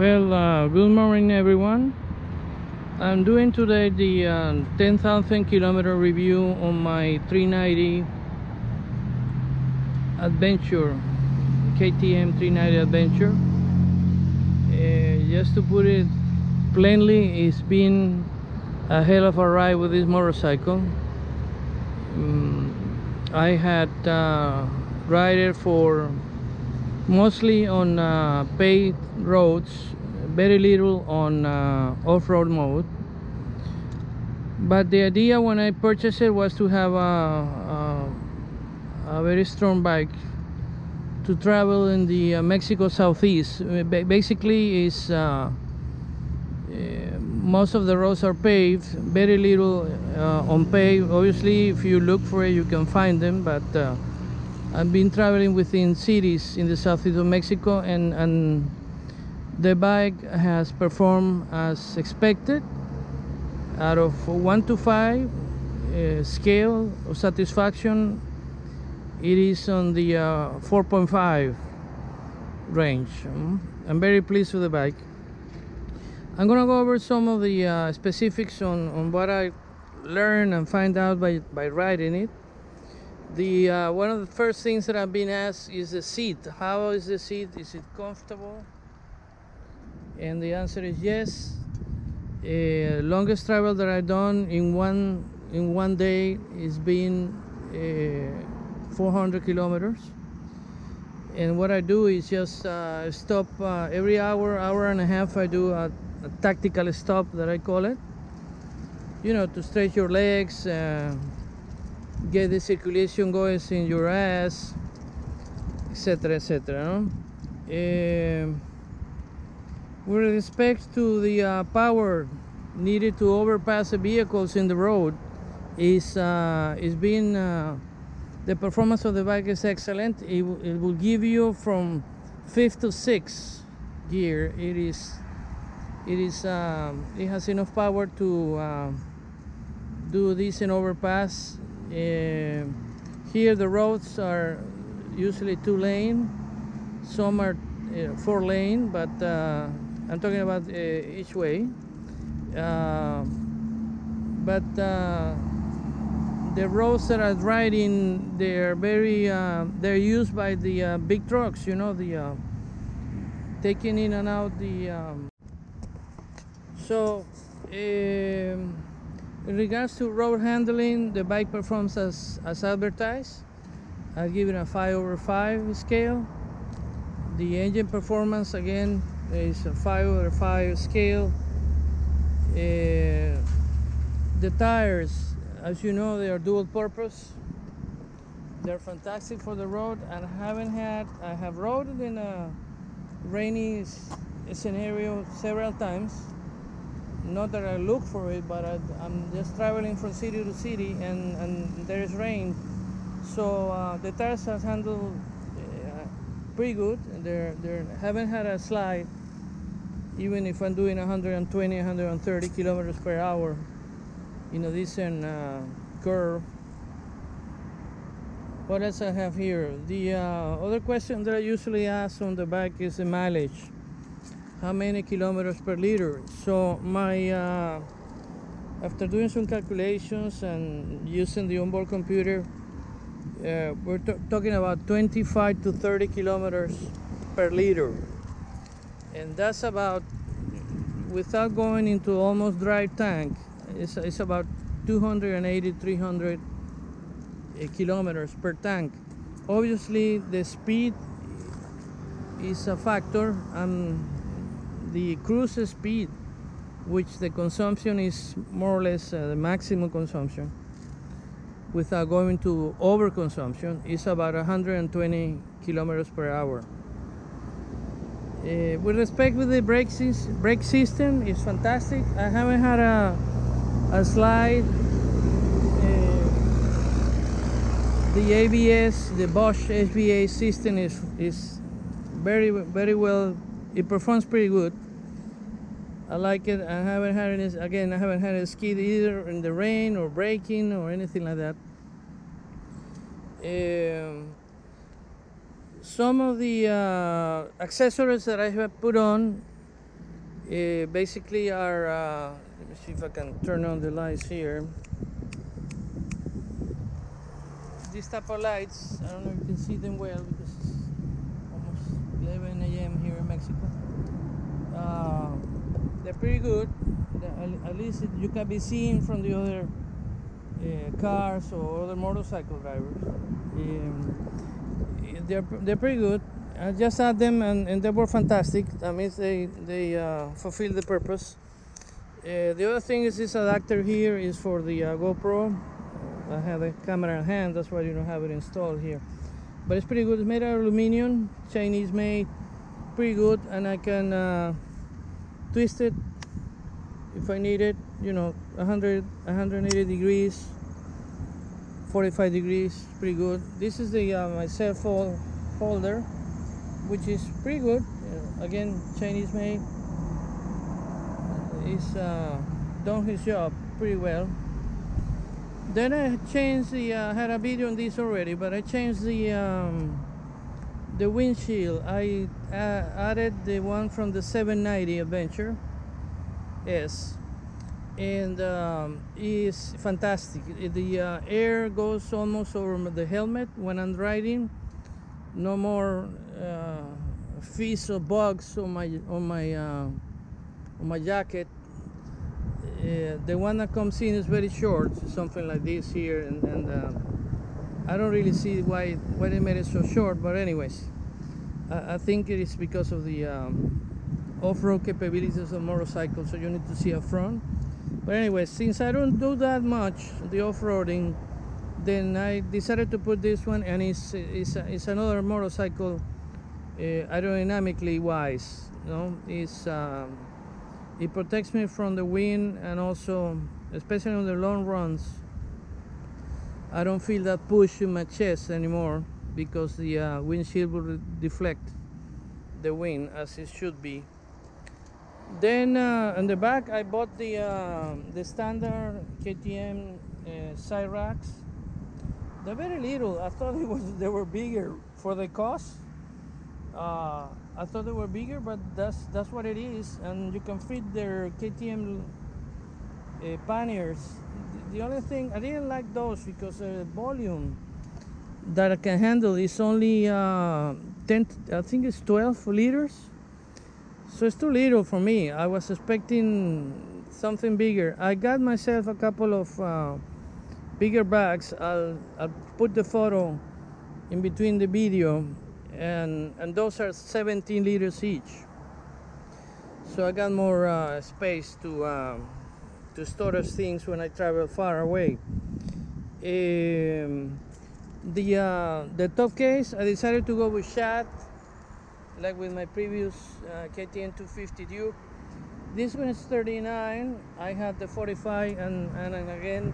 Well, uh, good morning everyone. I'm doing today the uh, 10,000 kilometer review on my 390 Adventure, KTM 390 Adventure. Uh, just to put it plainly, it's been a hell of a ride with this motorcycle. Um, I had uh, ride it for mostly on uh, paved roads very little on uh, off-road mode. But the idea when I purchased it was to have a, a, a very strong bike to travel in the uh, Mexico southeast. Basically is uh, uh, most of the roads are paved very little uh, on paved obviously if you look for it you can find them but I've been traveling within cities in the southeast of Mexico and, and the bike has performed as expected. Out of 1 to 5 uh, scale of satisfaction it is on the uh, 4.5 range. I'm very pleased with the bike. I'm gonna go over some of the uh, specifics on, on what I learned and find out by, by riding it the uh, one of the first things that I've been asked is the seat. How is the seat? Is it comfortable? And the answer is yes. Uh, longest travel that I've done in one in one day is been uh, 400 kilometers. And what I do is just uh, stop uh, every hour, hour and a half. I do a, a, tactical stop that I call it. You know, to stretch your legs uh, get the circulation going in your ass etc etc no? uh, with respect to the uh, power needed to overpass the vehicles in the road is uh, is being uh, the performance of the bike is excellent it, it will give you from fifth to sixth gear it is it is um, it has enough power to uh, do this in overpass uh, here the roads are usually two lane. Some are uh, four lane but uh, I'm talking about uh, each way. Uh, but uh, the roads that are riding they're very they're used by the big trucks you know the taking in and out the um, so um, in regards to road handling, the bike performs as, as advertised. I give it a 5 over 5 scale. The engine performance again is a 5 over 5 scale. Uh, the tires, as you know, they are dual purpose. They're fantastic for the road and I haven't had, I have rode in a rainy scenario several times not that I look for it but I, am just traveling from city to city and, and there is rain. So uh, the tires have handled uh, pretty good. They they haven't had a slide even if I'm doing 120 130 kilometers per hour in a decent uh, curve. What else I have here? The uh, other question that I usually ask on the bike is the mileage how many kilometers per liter. So my uh, after doing some calculations and using the onboard computer uh, we're talking about 25 to 30 kilometers per liter. And that's about without going into almost dry tank it's, it's about 280 300 uh, kilometers per tank. Obviously the speed is a factor. And the cruise speed which the consumption is more or less uh, the maximum consumption without going to overconsumption is about 120 kilometers per hour. Uh, with respect with the brake, brake system it's fantastic. I haven't had a, a slide uh, the ABS the Bosch SVA system is is very very well it performs pretty good. I like it. I haven't had any again I haven't had a skid either in the rain or braking or anything like that. Um, some of the uh, accessories that I have put on uh, basically are uh, let me see if I can turn on the lights here. These type of lights I don't know if you can see them well because 11 here in Mexico. Uh, they're pretty good. At least you can be seen from the other uh, cars or other motorcycle drivers. Um, they're, they're pretty good. I just had them and, and they were fantastic. That means they, they uh, fulfill the purpose. Uh, the other thing is this adapter here is for the uh, GoPro. I have a camera in hand. That's why you don't have it installed here. But it's pretty good. It's made out of aluminum Chinese made pretty good and I can uh, twist it if I need it you know 100 180 degrees 45 degrees pretty good. This is the uh, my cell phone holder which is pretty good. Again Chinese made. It's uh, done his job pretty well. Then I changed the uh, had a video on this already but I changed the um, the windshield. I uh, added the one from the 790 Adventure. S and um, is fantastic. The uh, air goes almost over the helmet when I'm riding. No more uh, fizz or bugs on my on my uh, on my jacket. Uh, the one that comes in is very short something like this here and, and uh, I don't really see why why they made it so short but anyways I, I think it is because of the um, off-road capabilities of motorcycles so you need to see up front. But anyway since I don't do that much the off-roading then I decided to put this one and it's it's, it's another motorcycle uh, aerodynamically wise you know? It's um, it protects me from the wind and also especially on the long runs I don't feel that push in my chest anymore because the uh, windshield will deflect the wind as it should be. Then uh, on the back I bought the uh, the standard KTM uh, side racks they're very little I thought it was they were bigger for the cost. Uh, I thought they were bigger but that's that's what it is. And you can fit their KTM uh, panniers the, only thing I didn't like those because the volume that I can handle. Is only uh, 10 I think it's 12 liters. So it's too little for me. I was expecting something bigger. I got myself a couple of uh, bigger bags. I'll, I'll put the photo in between the video and and those are 17 liters each. So I got more uh, space to um, to store things when I travel far away. Um, the uh, the top case I decided to go with shad like with my previous uh, KTM 250 Duke. This one is 39 I had the 45 and, and again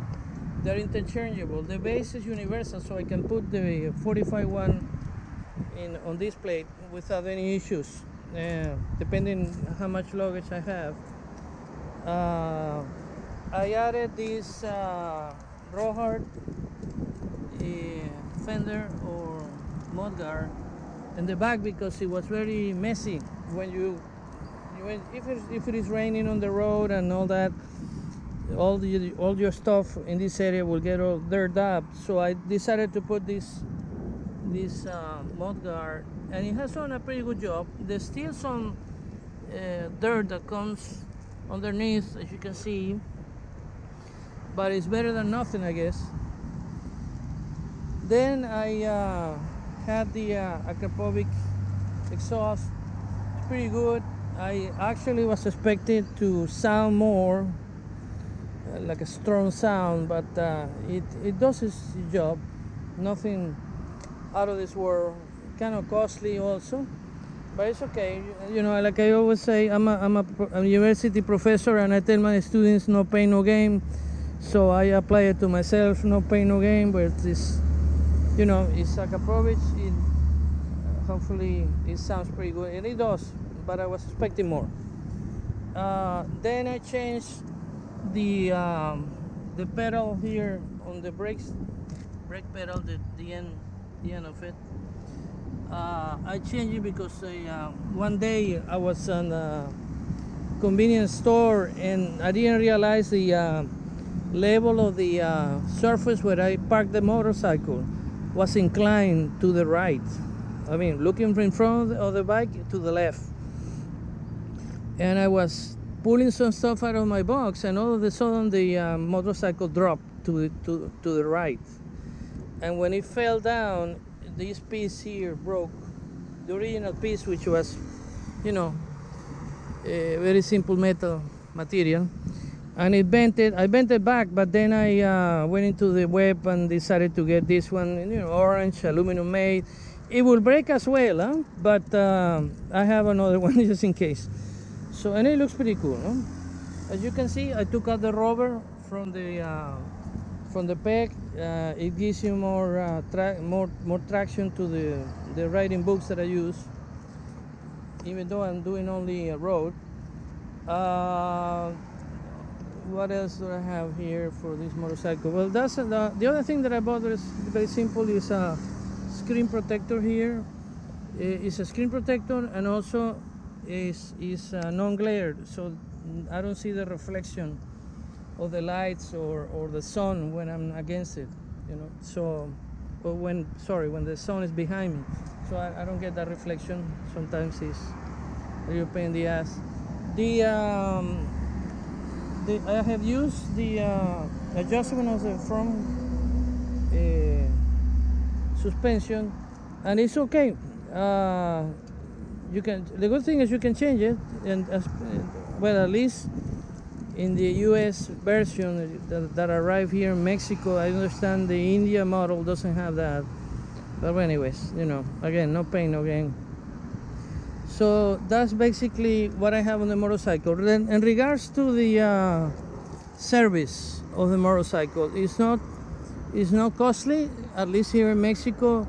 they're interchangeable. The base is universal so I can put the 45 one in on this plate without any issues uh, depending how much luggage I have. Uh, I added this uh, Rohart uh, fender or mudguard in the back because it was very messy. When you, when, if, it, if it is raining on the road and all that all the all your stuff in this area will get all dirt up. So I decided to put this this uh, mud guard and it has done a pretty good job. There's still some uh, dirt that comes underneath as you can see but it's better than nothing I guess. Then I uh, had the uh, Akrapovic exhaust. It's pretty good. I actually was expected to sound more uh, like a strong sound but uh, it, it does its job. Nothing out of this world. Kind of costly also but it's okay. You know like i always say i'm a, I'm a, a university professor and i tell my students no pain no gain so i apply it to myself no pain no gain but this you know it's like a province it, hopefully it sounds pretty good and it does but i was expecting more. Uh, then i changed the um, the pedal here on the brakes brake pedal the, the end the end of it. Uh, I changed it because I, uh, one day I was in a convenience store and I didn't realize the uh, level of the uh, surface where I parked the motorcycle was inclined to the right. I mean, looking in front of the bike to the left. And I was pulling some stuff out of my box, and all of a sudden the uh, motorcycle dropped to to, to the right. And when it fell down, this piece here broke. The original piece, which was, you know, a very simple metal material and it bent it i bent it back but then i uh, went into the web and decided to get this one you know orange aluminum made it will break as well huh? but uh, i have another one just in case so and it looks pretty cool huh? as you can see i took out the rubber from the uh, from the peg uh, it gives you more uh, more more traction to the the writing books that i use even though I'm doing only a road. Uh, what else do I have here for this motorcycle? Well, that's the, the other thing that I bought is very simple is a screen protector here. It's a screen protector and also is is uh, non-glared, so I don't see the reflection of the lights or, or the sun when I'm against it, you know. So, when sorry, when the sun is behind me so I, I, don't get that reflection sometimes it's little pain in the ass the, um, the I have used the uh, adjustment of the front uh, suspension and it's okay. Uh, you can the good thing is you can change it and as, well at least in the US version that, that arrived here in Mexico I understand the India model doesn't have that. But anyways you know again no pain no gain so that's basically what I have on the motorcycle. Then in regards to the uh, service of the motorcycle it's not it's not costly. At least here in Mexico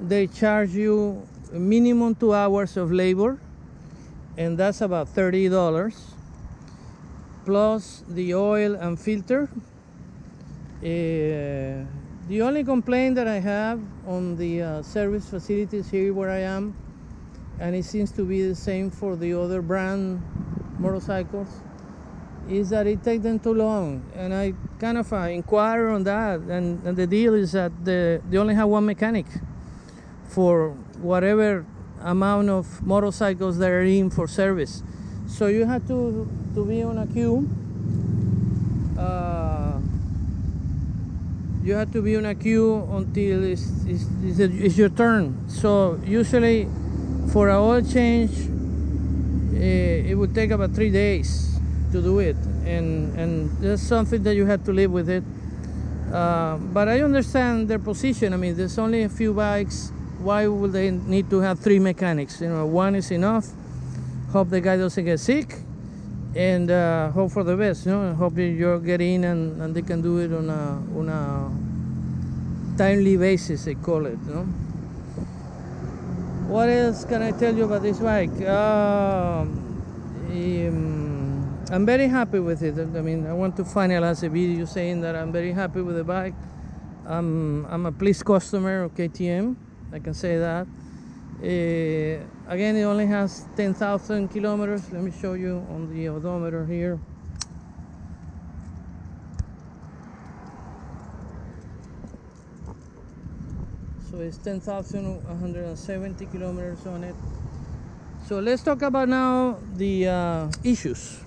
they charge you minimum two hours of labor and that's about $30 plus the oil and filter. Uh, the only complaint that I have on the uh, service facilities here where I am, and it seems to be the same for the other brand motorcycles, is that it takes them too long. And I kind of uh, inquire on that, and, and the deal is that the, they only have one mechanic for whatever amount of motorcycles that are in for service. So you have to, to be on a queue. Uh, you have to be on a queue until it's, it's, it's, it's your turn. So usually for a oil change, uh, it would take about three days to do it. And, and that's something that you have to live with it. Uh, but I understand their position. I mean, there's only a few bikes. Why would they need to have three mechanics? You know, one is enough. Hope the guy doesn't get sick and uh, hope for the best. You know, hope you get in and, and they can do it on a on a timely basis. They call it. You know. What else can I tell you about this bike? Um, I'm very happy with it. I mean, I want to finalize a video saying that I'm very happy with the bike. I'm I'm a pleased customer of KTM. I can say that. Uh, again, it only has 10,000 kilometers. Let me show you on the odometer here. So it's 10,170 kilometers on it. So let's talk about now the uh, issues.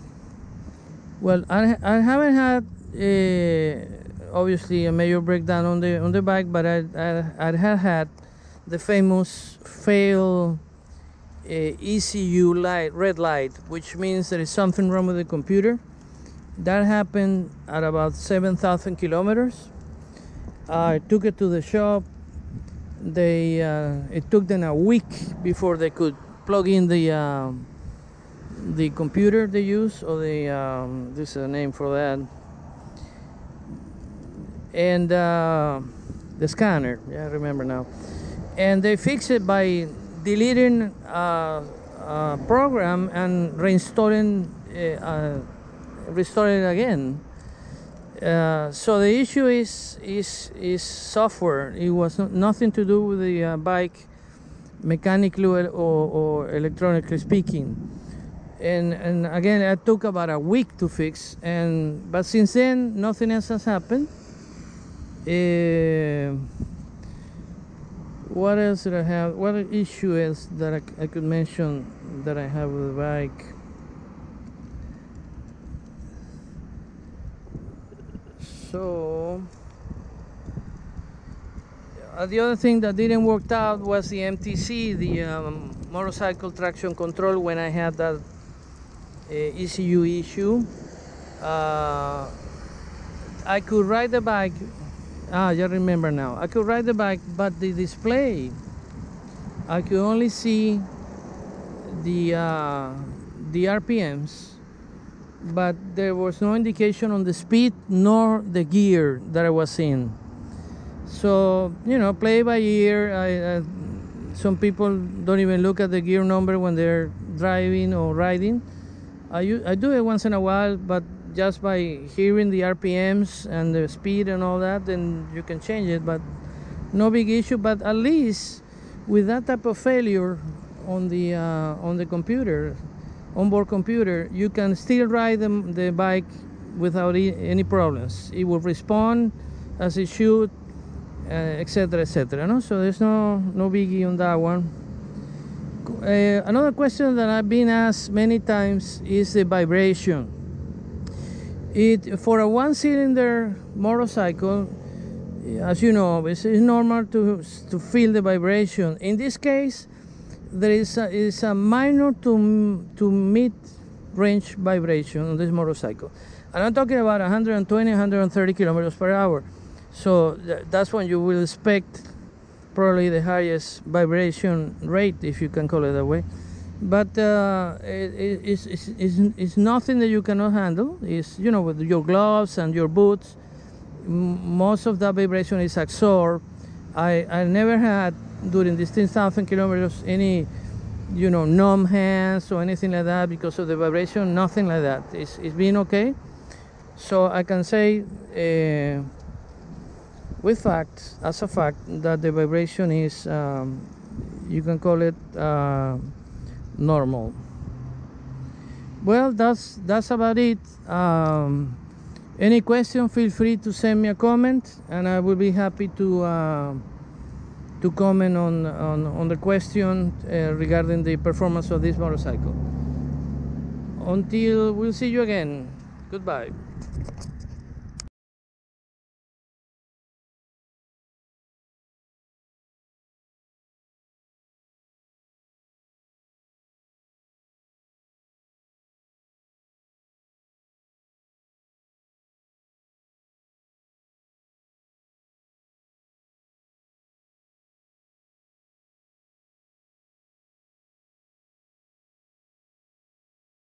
Well, I, I haven't had uh, obviously a major breakdown on the on the bike, but I I, I have had the famous fail uh, ECU light, red light, which means there is something wrong with the computer. That happened at about 7,000 kilometers. I took it to the shop. They uh, it took them a week before they could plug in the uh, the computer they use, or the um, this is a name for that, and uh, the scanner. Yeah, I remember now and they fix it by deleting a, a program and reinstalling uh, uh, restoring it again uh, so the issue is is is software. It was nothing to do with the uh, bike mechanically or, or, electronically speaking. And and again it took about a week to fix and but since then nothing else has happened. Uh, what else did I have? What issue is that I, I could mention that I have with the bike so uh, the other thing that didn't work out was the MTC the um, motorcycle traction control when I had that uh, ECU issue. Uh, I could ride the bike. Ah, you remember now. I could ride the bike, but the display, I could only see the uh, the RPMs, but there was no indication on the speed nor the gear that I was in. So you know, play by ear. I, some people don't even look at the gear number when they're driving or riding I, I do it once in a while, but just by hearing the RPMs and the speed and all that, then you can change it. But no big issue. But at least with that type of failure on the uh, on the computer, onboard computer, you can still ride the, the bike without any problems. It will respond as it should, etc., uh, etc. Et no, so there's no no biggie on that one uh, another question that I've been asked many times is the vibration. It for a one-cylinder motorcycle, as you know, it's, it's, normal to to feel the vibration. In this case, there is a, is a minor to to mid range vibration on this motorcycle, and I'm talking about 120, 130 kilometers per hour. So th that's when you will expect probably the highest vibration rate if you can call it that way. But uh, it, it's, it's, it's, it's, nothing that you cannot handle. It's you know with your gloves and your boots. Most of that vibration is absorbed. I, I never had during these 10,000 kilometers any you know numb hands or anything like that because of the vibration nothing like that. It's, it's been okay. So I can say uh, with facts as a fact that the vibration is um, you can call it uh, normal. Well that's that's about it. Um, any question feel free to send me a comment and I will be happy to uh, to comment on, on, on the question uh, regarding the performance of this motorcycle. Until we'll see you again. Goodbye